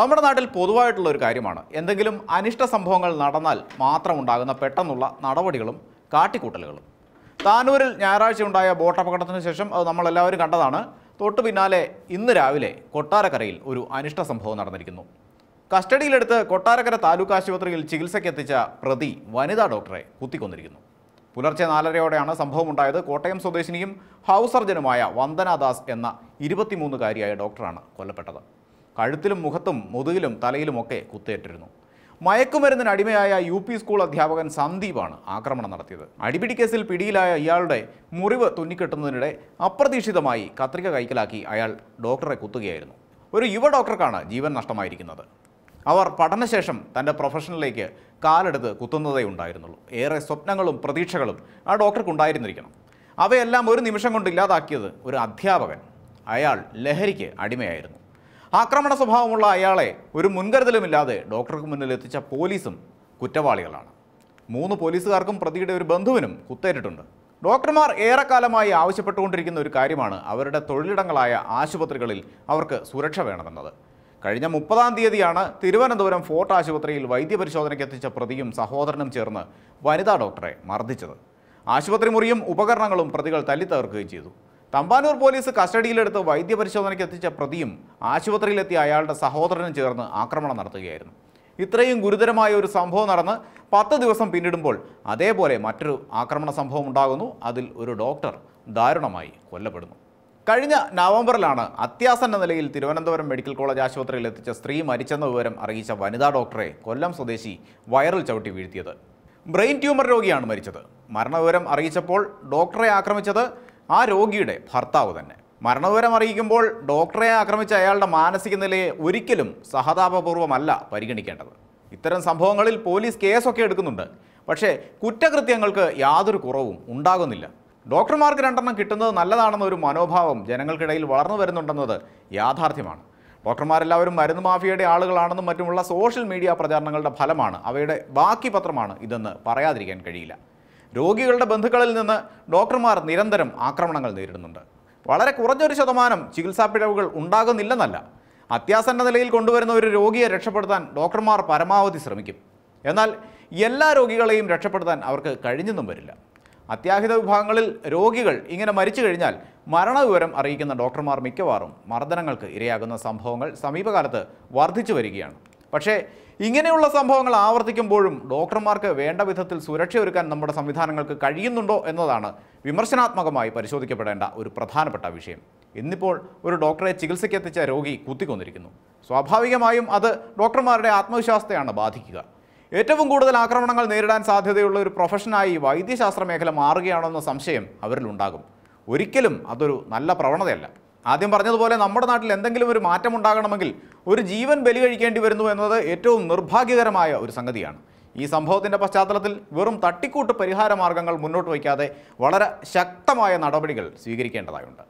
നമ്മുടെ നാട്ടിൽ പൊതുവായിട്ടുള്ള ഒരു കാര്യമാണ്. എന്തെങ്കിലും അനിഷ്ട സംഭവങ്ങൾ നടന്നാൽ മാത്രം ഉണ്ടാകുന്ന പെട്ടെന്നുള്ള നടപടികളും കാട്ടിക്കൂട്ടലുകളും. താനൂരിൽ ഞായറാഴ്ച ഉണ്ടായ ബോട്ട് അപകടത്തിന് ശേഷം അത് നമ്മളെല്ലാവരും കണ്ടതാണ്. തൊട്ടു പിന്നാലെ ഇന്ന് രാവിലെ കൊട്ടാരക്കരയിൽ ഒരു അനിഷ്ട സംഭവം നടന്നിരിക്കുന്നു. കസ്റ്റഡിയിലെടുത്ത് കൊട്ടാരക്കര താലൂക്ക് ആശുപത്രിയിൽ ചികിത്സയ്ക്കെത്തിച്ച പ്രതി വനിതാ ഡോക്ടറെ കുത്തിക്കൊന്നിരിക്കുന്നു. പുലർച്ചെ നാലരയോടെയാണ് സംഭവമുണ്ടായത്. കോട്ടയം സ്വദേശിനിയും ഹൗസ് സർജനുമായ വന്ദന എന്ന ഇരുപത്തിമൂന്നുകാരിയായ ഡോക്ടറാണ് കൊല്ലപ്പെട്ടത്. കഴുത്തിലും മുഖത്തും മുതുകിലും തലയിലുമൊക്കെ കുത്തേറ്റിരുന്നു. മയക്കുമരുന്നിന് അടിമയായ യു പി സ്കൂൾ അധ്യാപകൻ സന്ദീപാണ് ആക്രമണം നടത്തിയത്. അടിപിടി കേസിൽ പിടിയിലായ ഇയാളുടെ മുറിവ് തുന്നിക്കെട്ടുന്നതിനിടെ അപ്രതീക്ഷിതമായി കത്രിക കൈക്കലാക്കി അയാൾ ഡോക്ടറെ കുത്തുകയായിരുന്നു. ഒരു യുവ ഡോക്ടർക്കാണ് ജീവൻ നഷ്ടമായിരിക്കുന്നത്. അവർ പഠനശേഷം തന്റെ പ്രൊഫഷനിലേക്ക് കാലെടുത്ത് കുത്തുന്നതേ ഉണ്ടായിരുന്നുള്ളൂ. ഏറെ സ്വപ്നങ്ങളും പ്രതീക്ഷകളും ആ ഡോക്ടർക്ക് ഉണ്ടായിരുന്നിരിക്കണം അവയെല്ലാം ഒരു നിമിഷം കൊണ്ട് ഇല്ലാതാക്കിയത് ഒരു അധ്യാപകൻ. അയാൾ ലഹരിക്ക് അടിമയായിരുന്നു. ആക്രമണ സ്വഭാവമുള്ള അയാളെ ഒരു മുൻകരുതലുമില്ലാതെ ഡോക്ടർക്ക് മുന്നിൽ എത്തിച്ച പോലീസും കുറ്റവാളികളാണ്. മൂന്ന് പോലീസുകാർക്കും പ്രതിയുടെ ഒരു ബന്ധുവിനും കുത്തേറ്റിട്ടുണ്ട്. ഡോക്ടർമാർ ഏറെക്കാലമായി ആവശ്യപ്പെട്ടുകൊണ്ടിരിക്കുന്ന ഒരു കാര്യമാണ് അവരുടെ തൊഴിലിടങ്ങളായ ആശുപത്രികളിൽ അവർക്ക് സുരക്ഷ വേണമെന്നത്. കഴിഞ്ഞ മുപ്പതാം തീയതിയാണ് തിരുവനന്തപുരം ഫോർട്ട് ആശുപത്രിയിൽ വൈദ്യപരിശോധനയ്ക്ക് എത്തിച്ച പ്രതിയും സഹോദരനും ചേർന്ന് വനിതാ ഡോക്ടറെ മർദ്ദിച്ചത്. ആശുപത്രി മുറിയും ഉപകരണങ്ങളും പ്രതികൾ തല്ലിത്തകർക്കുകയും ചെയ്തു. തമ്പാനൂർ പോലീസ് കസ്റ്റഡിയിലെടുത്ത് വൈദ്യപരിശോധനയ്ക്ക് എത്തിച്ച പ്രതിയും ആശുപത്രിയിലെത്തിയ അയാളുടെ സഹോദരനും ചേർന്ന് ആക്രമണം നടത്തുകയായിരുന്നു. ഇത്രയും ഗുരുതരമായ ഒരു സംഭവം നടന്ന് പത്ത് ദിവസം പിന്നിടുമ്പോൾ അതേപോലെ മറ്റൊരു ആക്രമണ സംഭവം ഉണ്ടാകുന്നു. അതിൽ ഒരു ഡോക്ടർ ദാരുണമായി കൊല്ലപ്പെടുന്നു. കഴിഞ്ഞ നവംബറിലാണ് അത്യാസന്ന നിലയിൽ തിരുവനന്തപുരം മെഡിക്കൽ കോളേജ് ആശുപത്രിയിൽ എത്തിച്ച സ്ത്രീ മരിച്ചെന്ന വിവരം അറിയിച്ച വനിതാ ഡോക്ടറെ കൊല്ലം സ്വദേശി വയറിൽ ചവിട്ടി വീഴ്ത്തിയത്. ബ്രെയിൻ ട്യൂമർ രോഗിയാണ് മരിച്ചത്. മരണവിവരം അറിയിച്ചപ്പോൾ ഡോക്ടറെ ആക്രമിച്ചത് ആ രോഗിയുടെ ഭർത്താവ് തന്നെ. മരണവിവരം അറിയിക്കുമ്പോൾ ഡോക്ടറെ ആക്രമിച്ച അയാളുടെ മാനസിക നിലയെ ഒരിക്കലും സഹതാപപൂർവമല്ല പരിഗണിക്കേണ്ടത്. ഇത്തരം സംഭവങ്ങളിൽ പോലീസ് കേസൊക്കെ എടുക്കുന്നുണ്ട്. പക്ഷേ കുറ്റകൃത്യങ്ങൾക്ക് യാതൊരു കുറവും ഉണ്ടാകുന്നില്ല. ഡോക്ടർമാർക്ക് രണ്ടെണ്ണം കിട്ടുന്നത് നല്ലതാണെന്ന ഒരു മനോഭാവം ജനങ്ങൾക്കിടയിൽ വളർന്നു വരുന്നുണ്ടെന്നത് യാഥാർത്ഥ്യമാണ്. ഡോക്ടർമാരെല്ലാവരും മരുന്ന് മാഫിയയുടെ ആളുകളാണെന്നും മറ്റുമുള്ള സോഷ്യൽ മീഡിയ പ്രചാരണങ്ങളുടെ ഫലമാണ്. അവയുടെ ബാക്കി പത്രമാണ് ഇതെന്ന് പറയാതിരിക്കാൻ കഴിയില്ല. രോഗികളുടെ ബന്ധുക്കളിൽ നിന്ന് ഡോക്ടർമാർ നിരന്തരം ആക്രമണങ്ങൾ നേരിടുന്നുണ്ട്. വളരെ കുറഞ്ഞൊരു ശതമാനം ചികിത്സാ പിഴവുകൾ ഉണ്ടാകുന്നില്ലെന്നല്ല. അത്യാസന്ന നിലയിൽ കൊണ്ടുവരുന്ന ഒരു രോഗിയെ രക്ഷപ്പെടുത്താൻ ഡോക്ടർമാർ പരമാവധി ശ്രമിക്കും. എന്നാൽ എല്ലാ രോഗികളെയും രക്ഷപ്പെടുത്താൻ അവർക്ക് കഴിഞ്ഞെന്നും വരില്ല. അത്യാഹിത വിഭാഗങ്ങളിൽ രോഗികൾ ഇങ്ങനെ മരിച്ചു കഴിഞ്ഞാൽ മരണവിവരം അറിയിക്കുന്ന ഡോക്ടർമാർ മിക്കവാറും മർദ്ദനങ്ങൾക്ക് ഇരയാകുന്ന സംഭവങ്ങൾ സമീപകാലത്ത് വർദ്ധിച്ചു വരികയാണ്. പക്ഷേ ഇങ്ങനെയുള്ള സംഭവങ്ങൾ ആവർത്തിക്കുമ്പോഴും ഡോക്ടർമാർക്ക് വേണ്ട വിധത്തിൽ സുരക്ഷ ഒരുക്കാൻ നമ്മുടെ സംവിധാനങ്ങൾക്ക് കഴിയുന്നുണ്ടോ എന്നതാണ് വിമർശനാത്മകമായി പരിശോധിക്കപ്പെടേണ്ട ഒരു പ്രധാനപ്പെട്ട വിഷയം. ഇന്നിപ്പോൾ ഒരു ഡോക്ടറെ ചികിത്സയ്ക്ക് എത്തിച്ച രോഗി കുത്തിക്കൊന്നിരിക്കുന്നു. സ്വാഭാവികമായും അത് ഡോക്ടർമാരുടെ ആത്മവിശ്വാസത്തെയാണ് ബാധിക്കുക. ഏറ്റവും കൂടുതൽ ആക്രമണങ്ങൾ നേരിടാൻ സാധ്യതയുള്ള ഒരു പ്രൊഫഷനായി വൈദ്യശാസ്ത്ര മേഖല മാറുകയാണെന്ന സംശയം അവരിലുണ്ടാകും. ഒരിക്കലും അതൊരു നല്ല പ്രവണതയല്ല. ആദ്യം പറഞ്ഞതുപോലെ നമ്മുടെ നാട്ടിൽ എന്തെങ്കിലും ഒരു മാറ്റം ഉണ്ടാകണമെങ്കിൽ ഒരു ജീവൻ ബലി കഴിക്കേണ്ടി വരുന്നു എന്നത് ഏറ്റവും നിർഭാഗ്യകരമായ ഒരു സംഗതിയാണ്. ഈ സംഭവത്തിന്റെ പശ്ചാത്തലത്തിൽ വെറും തട്ടിക്കൂട്ട് പരിഹാര മാർഗങ്ങൾ മുന്നോട്ട് വയ്ക്കാതെ വളരെ ശക്തമായ നടപടികൾ സ്വീകരിക്കേണ്ടതായുണ്ട്.